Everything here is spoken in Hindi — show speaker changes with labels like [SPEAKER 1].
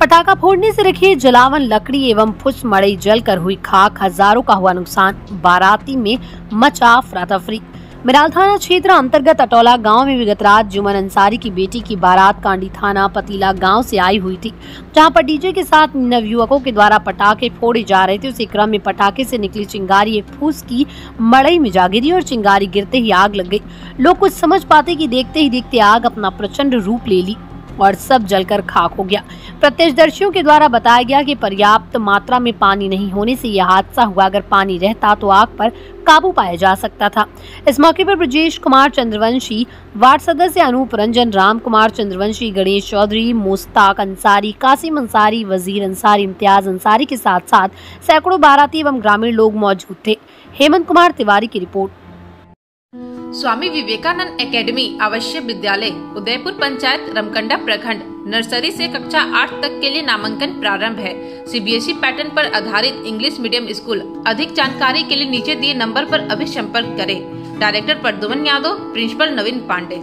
[SPEAKER 1] पटाखा फोड़ने से रखी जलावन लकड़ी एवं फुस मड़ई जलकर हुई खाक। हज़ारों का हुआ नुकसान। बाराती में मचा अफरा मिराल थाना क्षेत्र अंतर्गत अटोला गाँव में विगत रात जुमन अंसारी की बेटी की बारात कांडी थाना पतीला गाँव से आई हुई थी, जहाँ पर डीजे के साथ नवयुवकों के द्वारा पटाखे फोड़े जा रहे थे। उसी क्रम में पटाखे से निकली चिंगारी फूस की मड़ई में जा गिरी और चिंगारी गिरते ही आग लग गई। लोग कुछ समझ पाते कि देखते ही देखते आग अपना प्रचंड रूप ले ली। और सब जलकर खाक हो गया। प्रत्यक्षदर्शियों के द्वारा बताया गया कि पर्याप्त मात्रा में पानी नहीं होने से यह हादसा हुआ। अगर पानी रहता तो आग पर काबू पाया जा सकता था। इस मौके पर ब्रजेश कुमार चंद्रवंशी, वार्ड सदस्य अनूप रंजन, राम कुमार चंद्रवंशी, गणेश चौधरी मुस्ताक अंसारी, कासिम अंसारी, वज़ीर अंसारी, इम्तियाज़ अंसारी के साथ साथ सैकड़ों बाराती एवं ग्रामीण लोग मौजूद थे। हेमंत कुमार तिवारी की रिपोर्ट।
[SPEAKER 2] स्वामी विवेकानंद एकेडमी आवश्यक विद्यालय, उदयपुर पंचायत, रमकंडा प्रखंड, नर्सरी से कक्षा आठ तक के लिए नामांकन प्रारंभ है। सीबीएसई पैटर्न पर आधारित इंग्लिश मीडियम स्कूल, अधिक जानकारी के लिए नीचे दिए नंबर पर अभी संपर्क करें। Director Pradyuman Yadav, principal Naveen Pandey.